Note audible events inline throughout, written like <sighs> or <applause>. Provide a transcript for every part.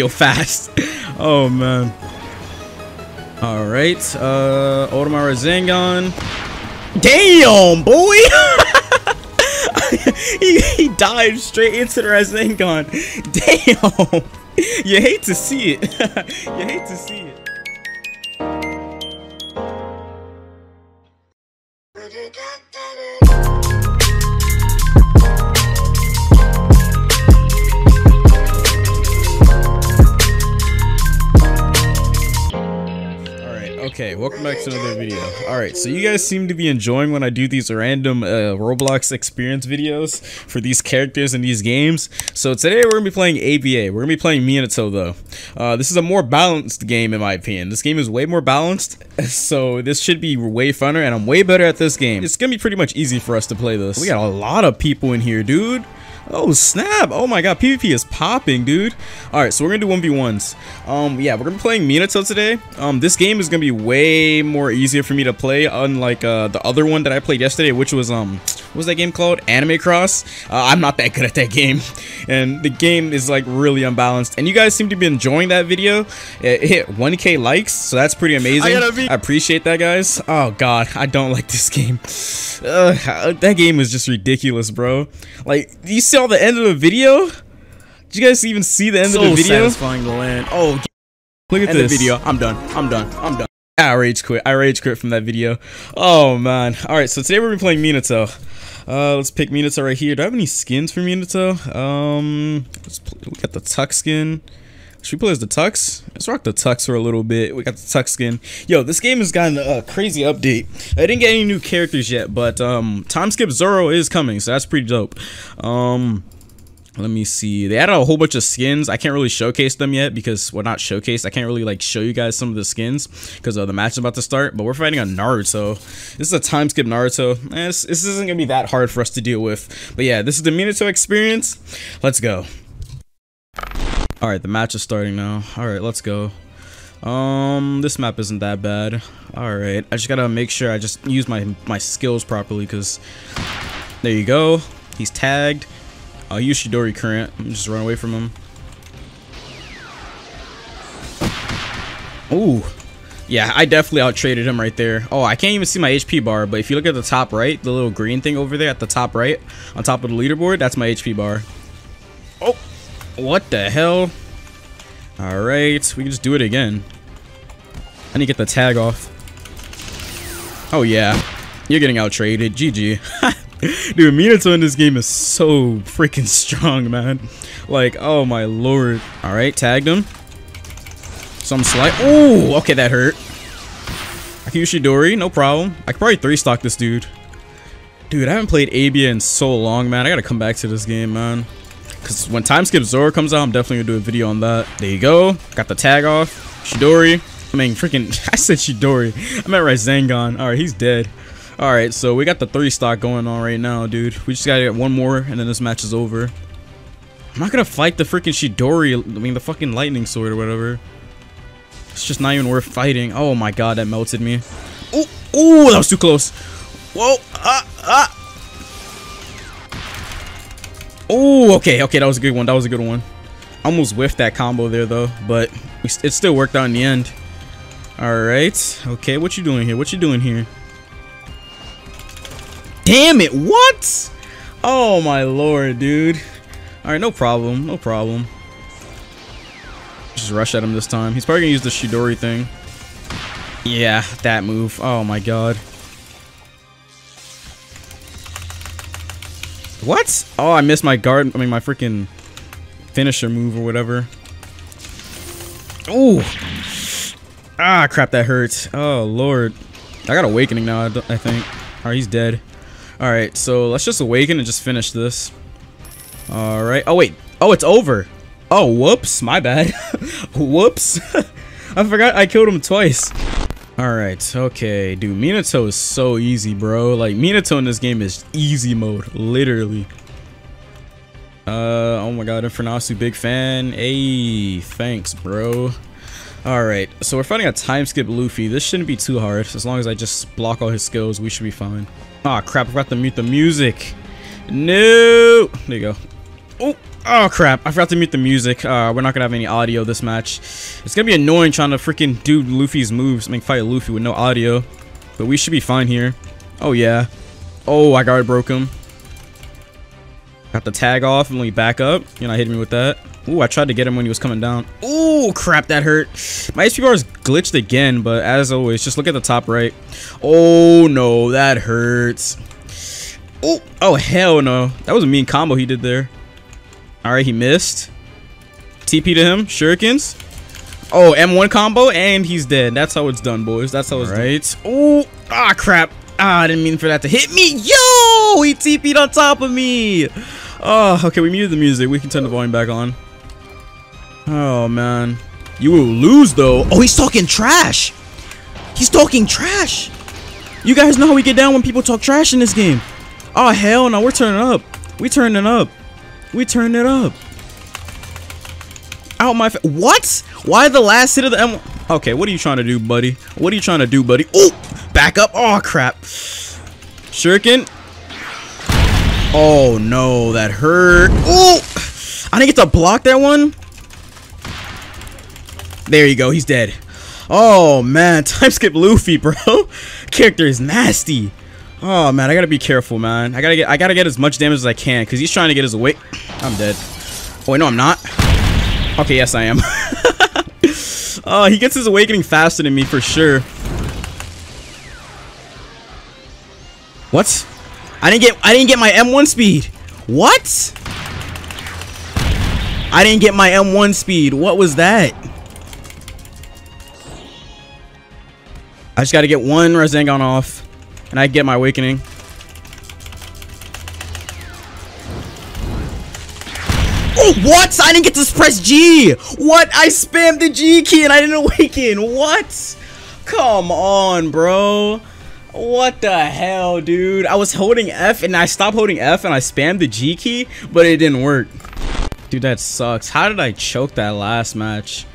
yo fast. <laughs> Oh man. All right. Uh, Odama Rasengan. Damn, boy. <laughs> he, he died straight into the Rasengan. <laughs> Damn. You hate to see it. you hate to see it. Welcome back to another video. Alright, so you guys seem to be enjoying when I do these random uh, Roblox experience videos for these characters in these games. So today we're going to be playing ABA. We're going to be playing Minato though. Uh, this is a more balanced game in my opinion. This game is way more balanced, <laughs> so this should be way funner and I'm way better at this game. It's going to be pretty much easy for us to play this. We got a lot of people in here, dude. Oh, snap. Oh my god, PvP is popping, dude. Alright, so we're gonna do 1v1s. Um, yeah, we're gonna be playing Minato today. Um, this game is gonna be way more easier for me to play, unlike uh, the other one that I played yesterday, which was, um, what was that game called? Anime Cross. Uh, I'm not that good at that game. <laughs> And the game is, like, really unbalanced. And you guys seem to be enjoying that video. It hit 1k likes, so that's pretty amazing. I, I appreciate that, guys. Oh, God, I don't like this game. <sighs> Uh, that game is just ridiculous, bro. Like, you see all the end of the video? Did you guys even see the end so of the video? satisfying to land. Oh, look at end this. the video. I'm done. I'm done. I'm done. I rage quit. I rage quit from that video. Oh man. All right. So today we're playing Minato. Uh, let's pick Minato right here. Do I have any skins for Minato? Um, let's look at the Tux skin. Should we play as the Tux? Let's rock the Tux for a little bit. We got the Tux skin. Yo, this game has gotten a crazy update. I didn't get any new characters yet, but um, Time Skip Zoro is coming, so that's pretty dope. Um, let me see. They added a whole bunch of skins. I can't really showcase them yet because we're not showcased. I can't really like show you guys some of the skins because uh, the match is about to start. But we're fighting on Naruto. This is a time skip Naruto. Eh, this, this isn't gonna be that hard for us to deal with. But yeah, this is the Minato experience. Let's go. All right, the match is starting now. All right, let's go. Um, this map isn't that bad. All right, I just gotta make sure I just use my my skills properly because there you go. He's tagged. I'll use Chidori current. Just run away from him. Ooh. Yeah, I definitely out-traded him right there. Oh, I can't even see my HP bar, but if you look at the top right, the little green thing over there at the top right, on top of the leaderboard, that's my HP bar. Oh, what the hell? All right, we can just do it again. I need to get the tag off. Oh, yeah. You're getting out-traded. GG. <laughs> Dude, Minato in this game is so freaking <laughs> strong, man. Like, oh my lord. All right, tagged him. Some slight. Oh, okay, that hurt. I can use Chidori, no problem. I could probably three-stock this dude. Dude, I haven't played ABA in so long, man. I gotta come back to this game, man. Because when Time Skip Zoro comes out, I'm definitely gonna do a video on that. There you go. Got the tag off. Chidori. I mean, freaking, <laughs> I said Chidori. I meant Rasengan. All right, he's dead. All right, so we got the three stock going on right now, dude. We just gotta get one more, and then this match is over. I'm not gonna fight the freaking Chidori. I mean, the fucking lightning sword or whatever. It's just not even worth fighting. Oh my god, that melted me. Oh, oh, that was too close. Whoa, ah, ah. Oh, okay, okay, that was a good one. That was a good one. Almost whiffed that combo there though, but it still worked out in the end. All right, okay, what you doing here? What you doing here? Damn it, what? Oh my lord, dude. All right, no problem, no problem. Just rush at him this time. He's probably gonna use the Chidori thing. Yeah, that move. Oh my god. What? Oh, I missed my guard. I mean, my freaking finisher move or whatever. Oh. Ah, crap, that hurts. Oh, Lord. I got Awakening now, I think. Alright, he's dead. Alright, so let's just Awaken and just finish this. Alright. Oh, wait. Oh, it's over. Oh, whoops. My bad. <laughs> whoops. <laughs> I forgot I killed him twice. Alright, okay. Dude, Minato is so easy, bro. Like, Minato in this game is easy mode. Literally. Uh, oh my god, Infernasu, big fan. Hey, thanks, bro. Alright, so we're fighting a time skip Luffy. This shouldn't be too hard. As long as I just block all his skills, we should be fine. Aw, oh, crap, I forgot to mute the music. No! There you go. Oh, Oh crap, I forgot to mute the music. Uh, we're not gonna have any audio this match. It's gonna be annoying trying to freaking do Luffy's moves, I mean fight Luffy with no audio. But we should be fine here. Oh yeah. Oh, I guard broke him. Got the tag off and me back up. You're not hitting me with that. Ooh, I tried to get him when he was coming down. Ooh, crap, that hurt. My HP bar is glitched again, but as always, just look at the top right. Oh, no, that hurts. Oh, oh, hell no. That was a mean combo he did there. All right, he missed. TP to him, shurikens. Oh, M1 combo, and he's dead. That's how it's done, boys. That's how it's right. Oh, ah, crap. Ah, I didn't mean for that to hit me. Yo, he TP'd on top of me. Oh, okay, we muted the music. We can turn the volume back on. Oh, man. You will lose, though. Oh, he's talking trash. He's talking trash. You guys know how we get down when people talk trash in this game. Oh, hell no. We're turning up. We turning up. We turning it up. Out my What? Why the last hit of the M? Okay, what are you trying to do, buddy? What are you trying to do, buddy? Oh, back up. Oh, crap. Shuriken. Oh, no. That hurt. Oh, I didn't get to block that one. There you go. He's dead. Oh, man. <laughs> Time skip Luffy, bro. <laughs> Character is nasty. Oh, man. I gotta be careful, man. I gotta get I gotta get as much damage as I can because he's trying to get his away. I'm dead. Oh, wait, no, I'm not. Okay, yes, I am. <laughs> oh, he gets his awakening faster than me for sure. What? I didn't get I didn't get my M1 speed. What? I didn't get my M1 speed. What was that? I just got to get one Rasengan off and I get my awakening. Oh, what? I didn't get to press G. What? I spammed the G key and I didn't <laughs> awaken. What? Come on, bro. What the hell, dude? I was holding F and I stopped holding F and I spammed the G key, but it didn't work. Dude, that sucks. How did I choke that last match?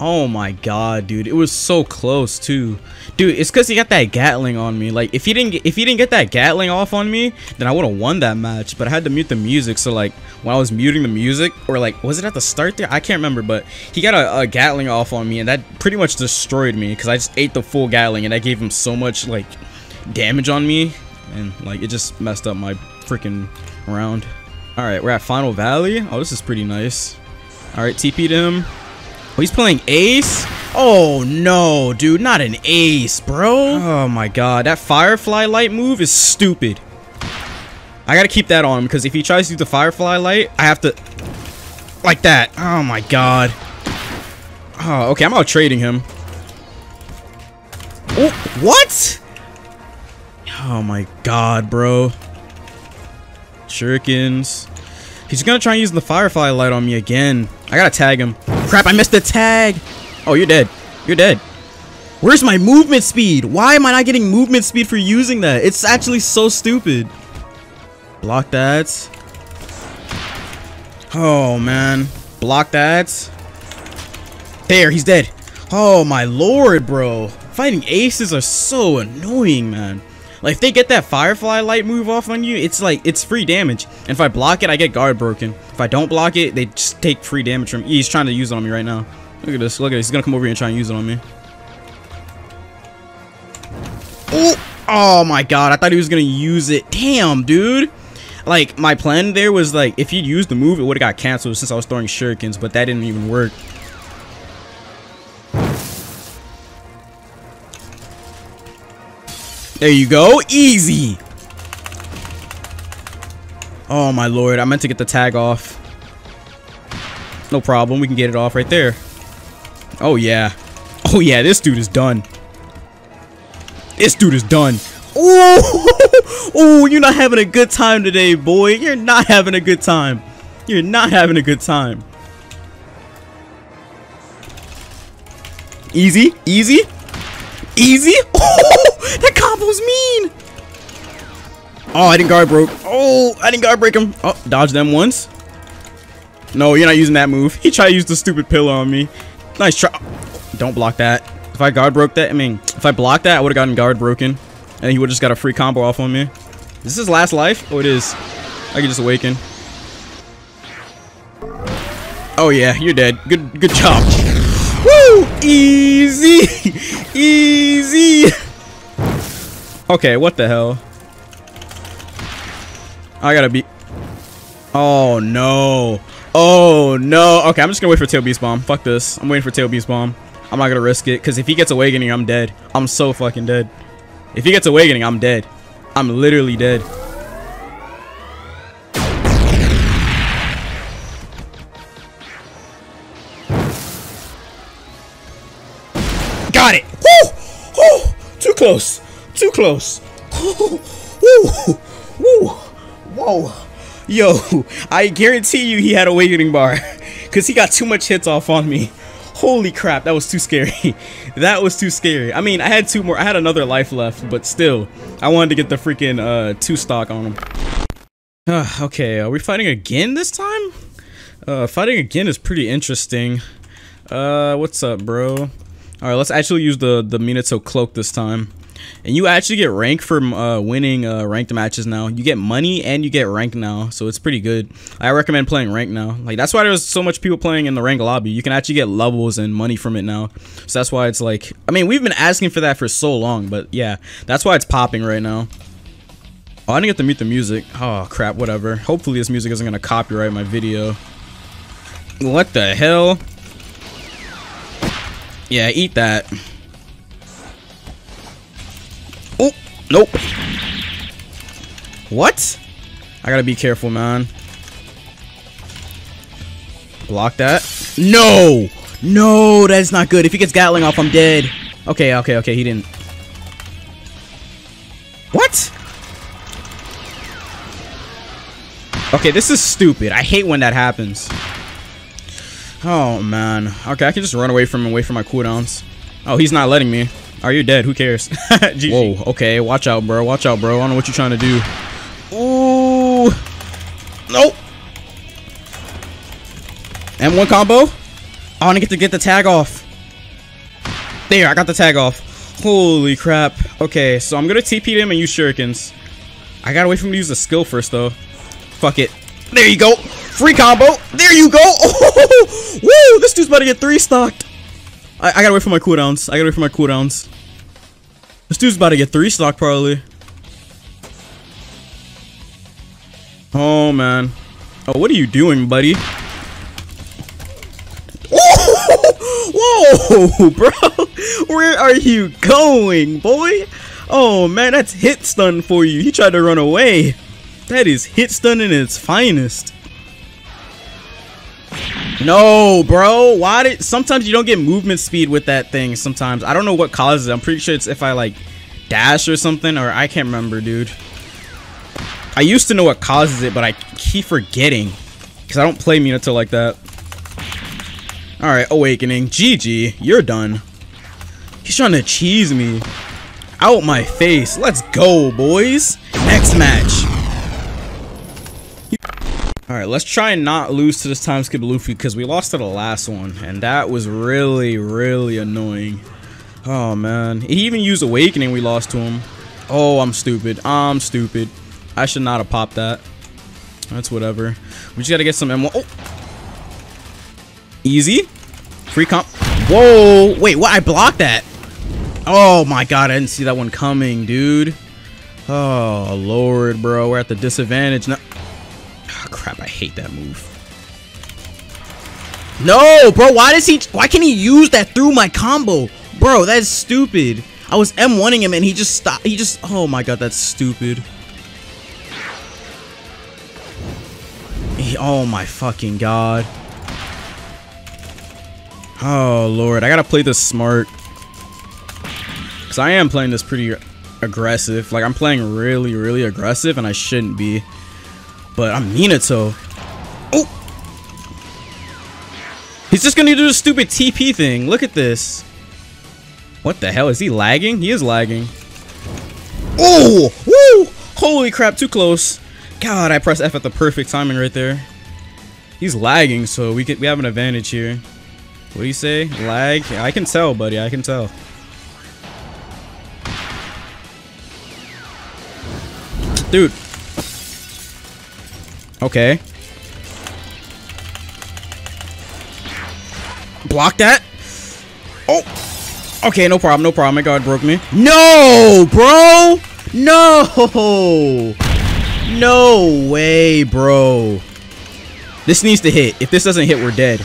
Oh my god, dude. It was so close too. Dude, it's cuz he got that Gatling on me. Like if he didn't get, if he didn't get that Gatling off on me, then I would have won that match, but I had to mute the music. So like when I was muting the music or like was it at the start there? I can't remember, but he got a, a Gatling off on me and that pretty much destroyed me cuz I just ate the full Gatling and that gave him so much like damage on me and like it just messed up my freaking round. All right, we're at Final Valley. Oh, this is pretty nice. All right, TP'd him. Oh, he's playing Ace? Oh, no, dude. Not an Ace, bro. Oh, my God. That Firefly Light move is stupid. I gotta keep that on him, because if he tries to do the Firefly Light, I have to... Like that. Oh, my God. Oh, okay. I'm out trading him. Oh, what? Oh, my God, bro. Shurikens. He's gonna try and use the Firefly Light on me again. I gotta tag him. Crap, I missed the tag. Oh, you're dead. You're dead. Where's my movement speed? Why am I not getting movement speed for using that? It's actually so stupid. Block that. Oh, man. Block that. There, he's dead. Oh, my lord, bro. Fighting aces are so annoying, man. Like, if they get that Firefly Light move off on you, it's like, it's free damage. And if I block it, I get guard broken. If I don't block it, they just take free damage from me. He's trying to use it on me right now. Look at this. Look at this. He's going to come over here and try and use it on me. Oh, oh my god. I thought he was going to use it. Damn, dude. Like, my plan there was like, if he'd used the move, it would have got canceled since I was throwing shurikens, but that didn't even work. There you go. Easy. Oh, my lord. I meant to get the tag off. No problem. We can get it off right there. Oh, yeah. Oh, yeah. This dude is done. This dude is done. Oh, <laughs> oh, you're not having a good time today, boy. You're not having a good time. You're not having a good time. Easy, easy, easy. <laughs> combo's mean. Oh, I didn't guard broke. Oh, I didn't guard break him. Oh, dodge them once. No, you're not using that move. <laughs> He tried to use the stupid pillar on me. Nice try. Don't block that. If I guard broke that, I mean, if I blocked that, I would have gotten guard broken. And he would just got a free combo off on me. Is this his last life? Oh, it is. I can just awaken. Oh yeah, you're dead. Good good job. <laughs> Woo! Easy! <laughs> Easy! Okay, what the hell? I gotta be... Oh, no. Oh, no. Okay, I'm just gonna wait for Tail Beast Bomb. Fuck this. I'm waiting for Tail Beast Bomb. I'm not gonna risk it, because if he gets Awakening, I'm dead. I'm so fucking dead. If he gets Awakening, I'm dead. I'm literally dead. Got it! Woo! Woo! Too close. Too close. <laughs> Woo! Woo! Whoa. Yo, I guarantee you he had a awakening bar. <laughs> Because he got too much hits off on me. Holy crap, that was too scary. <laughs> that was too scary. I mean, I had two more. I had another life left, but still. I wanted to get the freaking uh, two stock on him. Uh, <sighs> okay, are we fighting again this time? Uh, fighting again is pretty interesting. Uh, what's up, bro? All right, let's actually use the the Minato cloak this time. And you actually get rank from uh, winning uh, ranked matches now. You get money and you get rank now, so it's pretty good. I recommend playing rank now. Like that's why there's so much people playing in the rank lobby. You can actually get levels and money from it now. So that's why it's like, I mean, we've been asking for that for so long, but yeah, that's why it's popping right now. Oh, I didn't get to mute the music. Oh crap, whatever. Hopefully this music isn't gonna copyright my video. What the hell? Yeah, eat that. Nope. What? I gotta be careful, man. Block that. No! No, that's not good. If he gets Gatling off, I'm dead. Okay, okay, okay, he didn't. What? Okay, this is stupid. I hate when that happens. Oh, man. Okay, I can just run away from him, away from my cooldowns. Oh, he's not letting me. Are you dead? Who cares? <laughs> Whoa, okay. Watch out, bro. Watch out, bro. I don't know what you're trying to do. Ooh. Nope. M1 combo. Oh, I want to get to get the tag off. There, I got the tag off. Holy crap. Okay, so I'm going to TP him and use shurikens. I got to wait for him to use the skill first, though. Fuck it. There you go. Free combo. There you go. Oh, <laughs> woo, this dude's about to get three stocked. I, I gotta wait for my cooldowns. I gotta wait for my cooldowns. This dude's about to get three stock probably. Oh man. Oh, what are you doing, buddy? <laughs> Whoa, <laughs> bro. Where are you going, boy? Oh man, that's hit stun for you. He tried to run away. That is hit stun in its finest. No, bro. Why did sometimes you don't get movement speed with that thing sometimes. I don't know what causes it. I'm pretty sure it's if I like dash or something or I can't remember, dude. I used to know what causes it, but I keep forgetting because I don't play Minato like that. All right, awakening. GG, you're done. He's trying to cheese me. Out my face. Let's go, boys. Next match. Alright, let's try and not lose to this time skip Luffy because we lost to the last one. And that was really, really annoying. Oh, man. He even used Awakening we lost to him. Oh, I'm stupid. I'm stupid. I should not have popped that. That's whatever. We just gotta get some M1. Oh! Easy. Free comp. Whoa! Wait, what? I blocked that. Oh my god, I didn't see that one coming, dude. Oh, lord, bro. We're at the disadvantage now. Hate that move. No, bro, why does he, why can't he use that through my combo? Bro, that is stupid. I was M1ing him and he just stopped, he just, oh my god, that's stupid. He, oh my fucking god. Oh lord, I gotta play this smart. Cause I am playing this pretty aggressive. Like I'm playing really, really aggressive and I shouldn't be. But I'm Minato. Oh! He's just gonna do the stupid TP thing. Look at this. What the hell? Is he lagging? He is lagging. Oh! Woo! Holy crap, too close. God, I pressed F at the perfect timing right there. He's lagging, so we can we have an advantage here. What do you say? Lag? I can tell, buddy. I can tell. Dude, block that. Oh. Okay, no problem, no problem. My guard broke me. No, bro. No. No way, bro. This needs to hit. If this doesn't hit, we're dead.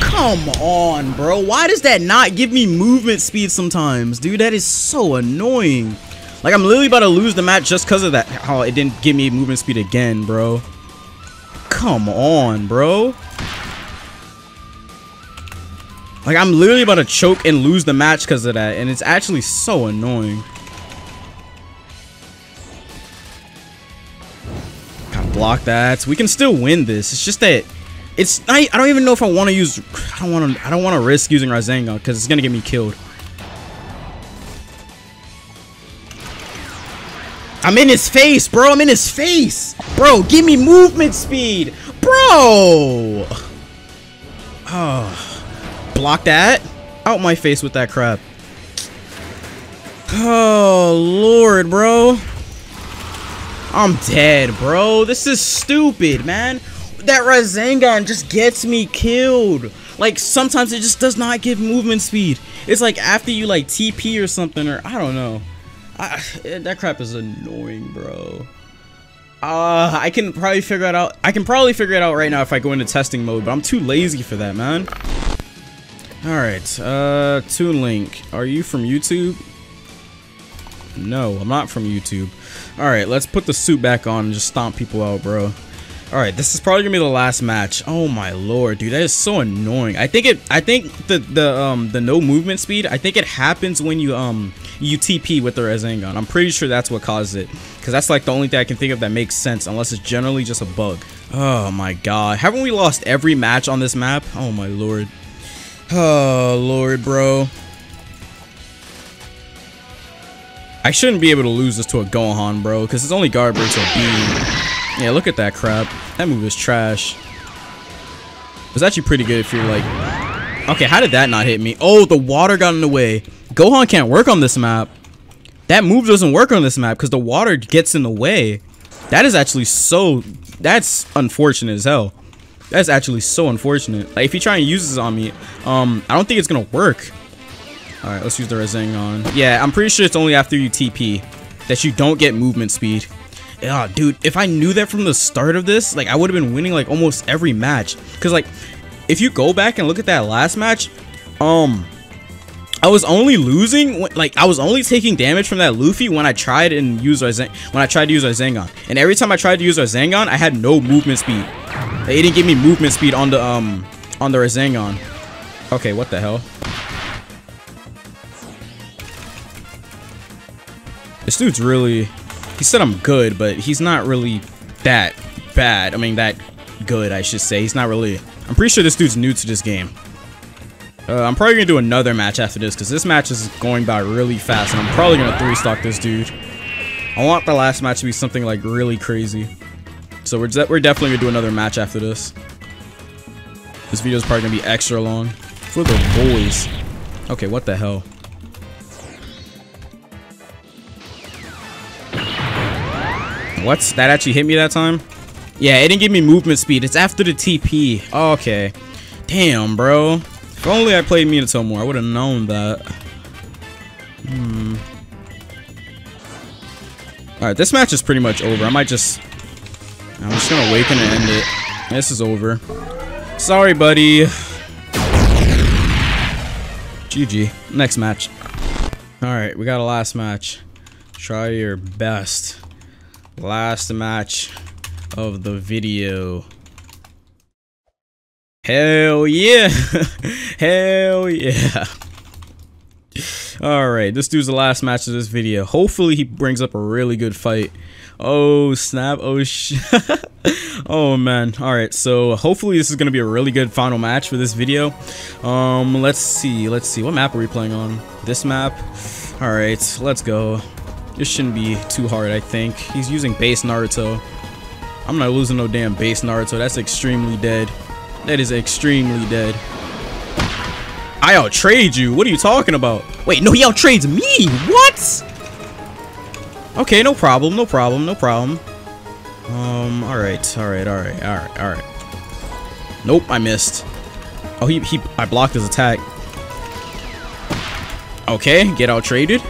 Come on, bro. Why does that not give me movement speed sometimes? Dude, that is so annoying. Like, I'm literally about to lose the match just because of that. How it didn't give me movement speed again, bro. Come on, bro. Like, I'm literally about to choke and lose the match because of that. And it's actually so annoying. Gotta block that. We can still win this. It's just that it's I, I don't even know if I want to use I don't want to I don't want to risk using Rasengan because it's gonna get me killed. I'm in his face, bro. I'm in his face. Bro, give me movement speed. Bro. Oh. <sighs> Block that. Out my face with that crap. Oh, Lord, bro. I'm dead, bro. This is stupid, man. That Rasengan just gets me killed. Like, sometimes it just does not give movement speed. It's like after you, like, TP or something, or I don't know. I, <sighs> that crap is annoying, bro. Uh, I can probably figure it out. I can probably figure it out right now if I go into testing mode, but I'm too lazy for that, man. Alright, uh, Toon Link, are you from YouTube? No, I'm not from YouTube. Alright, let's put the suit back on and just stomp people out, bro. Alright, this is probably gonna be the last match. Oh my lord, dude, that is so annoying. I think it I think the the um the no movement speed, I think it happens when you um you TP with the Rasengan. I'm pretty sure that's what caused it. Cause that's like the only thing I can think of that makes sense, unless it's generally just a bug. Oh my god. Haven't we lost every match on this map? Oh my lord. Oh lord, bro. I shouldn't be able to lose this to a Gohan, bro, because it's only guard breaks or beam. Yeah, look at that crap. That move is trash. It's actually pretty good if you're like... Okay, how did that not hit me? Oh, the water got in the way. Gohan can't work on this map. That move doesn't work on this map because the water gets in the way. That is actually so... That's unfortunate as hell. That's actually so unfortunate. Like, if he try and use this on me, um, I don't think it's gonna work. Alright, let's use the Rasengan. Yeah, I'm pretty sure it's only after you TP that you don't get movement speed. Yeah, dude, if I knew that from the start of this, like I would have been winning like almost every match. Cause like, if you go back and look at that last match, um, I was only losing like I was only taking damage from that Luffy when I tried and use Rasen when I tried to use Rasengan. And every time I tried to use Rasengan, I had no movement speed. They didn't give me movement speed on the um on the Rasengan. Okay, what the hell? This dude's really he said I'm good, but he's not really that bad. I mean, that good, I should say. He's not really... I'm pretty sure this dude's new to this game. Uh, I'm probably going to do another match after this, because this match is going by really fast, and I'm probably going to three-stock this dude. I want the last match to be something, like, really crazy. So we're, we're definitely going to do another match after this. This video is probably going to be extra long. For the boys. Okay, what the hell? What? That actually hit me that time? Yeah, it didn't give me movement speed. It's after the TP. Okay. Damn, bro. If only I played Minato more, I would have known that. Hmm. Alright, this match is pretty much over. I might just... I'm just gonna awaken and end it. This is over. Sorry, buddy. GG. Next match. Alright, we got a last match. Try your best last match of the video. Hell yeah. <laughs> Hell yeah. Alright, this dude's the last match of this video. Hopefully he brings up a really good fight. Oh, snap. Oh, sh <laughs> Oh, man. Alright, so hopefully this is going to be a really good final match for this video. Um, let's see. Let's see. What map are we playing on? This map? Alright, let's go. This shouldn't be too hard, I think. He's using base Naruto. I'm not losing no damn base Naruto. That's extremely dead. That is extremely dead. I outtrade you. What are you talking about? Wait, no, he outtrades me. What? Okay, no problem. No problem. No problem. Um, alright. Alright, alright, alright, alright. Nope, I missed. Oh, he, he I blocked his attack. Okay, get out traded.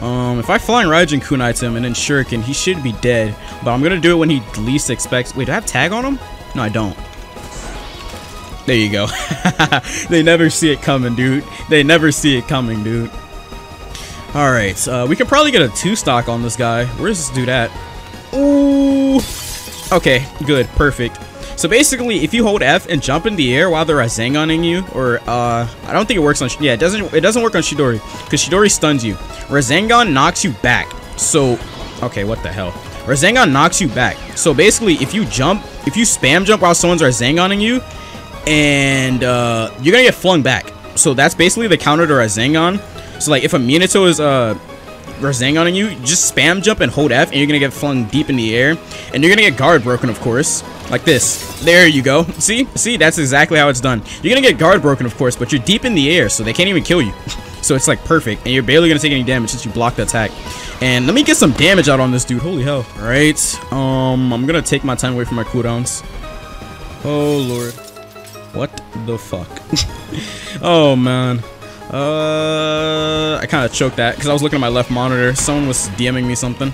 Um, if I Flying Raijin Kunai's him and then Shuriken, he should be dead. But I'm gonna do it when he least expects. Wait, do I have tag on him? No, I don't. There you go. <laughs> they never see it coming, dude. They never see it coming, dude. Alright, uh, we can probably get a two stock on this guy. Where's this dude at? Ooh. Okay, good, perfect. So basically, if you hold F and jump in the air while they're Rasenganing you, or uh, I don't think it works on, yeah, it doesn't, it doesn't work on Chidori, because Chidori stuns you. Rasengan knocks you back. So, okay, what the hell? Rasengan knocks you back. So basically, if you jump, if you spam jump while someone's Rasenganing you, and uh, you're gonna get flung back. So that's basically the counter to Rasengan. So like if a Minato is uh Rasengan on you, just spam jump and hold F and you're gonna get flung deep in the air. And you're gonna get guard broken, of course. Like this. There you go. <laughs> See? See? That's exactly how it's done. You're gonna get guard broken, of course, but you're deep in the air, so they can't even kill you. <laughs> so it's like perfect. And you're barely gonna take any damage since you block the attack. And let me get some damage out on this dude. Holy hell. Alright. Um, I'm gonna take my time away from my cooldowns. Oh lord. What the fuck? <laughs> oh man. Uh, I kind of choked that because I was looking at my left monitor. Someone was DMing me something.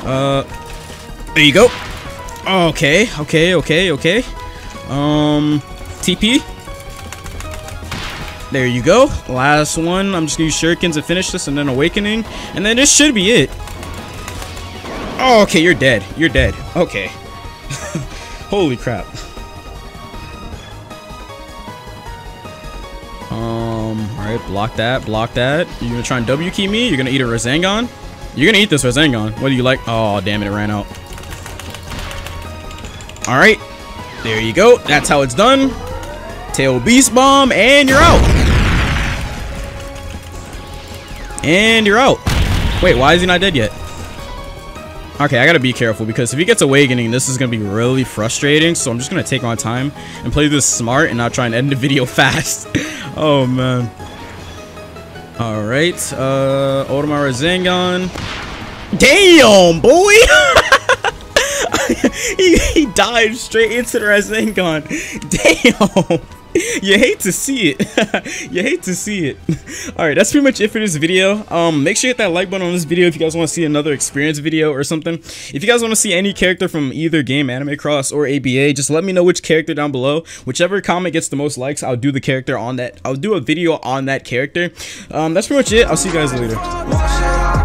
Uh, there you go. Okay, okay, okay, okay. Um, TP. There you go. Last one. I'm just gonna use shurikens to finish this and then awakening. And then this should be it. Oh, okay, you're dead. You're dead. Okay. <laughs> Holy crap. Alright, block that, block that. You're gonna try and W key me? You're gonna eat a Rasengan? You're gonna eat this Rasengan. What do you like? Oh, damn it, it ran out. Alright, there you go. That's how it's done. Tail Beast Bomb, and you're out. And you're out. Wait, why is he not dead yet? Okay, I gotta be careful because if he gets awakening, this is gonna be really frustrating. So I'm just gonna take my time and play this smart and not try and end the video <laughs> fast. oh man. All right, uh, Odama Rasengan. Damn, boy! <laughs> he, he dived straight into the Rasengan. Damn. <laughs> you hate to see it. <laughs> you hate to see it. <laughs> Alright, that's pretty much it for this video. Um, make sure you hit that like button on this video if you guys want to see another experience video or something. If you guys want to see any character from either game, Anime Cross or ABA, just let me know which character down below. Whichever comment gets the most likes, I'll do the character on that. I'll do a video on that character. Um, that's pretty much it. I'll see you guys later.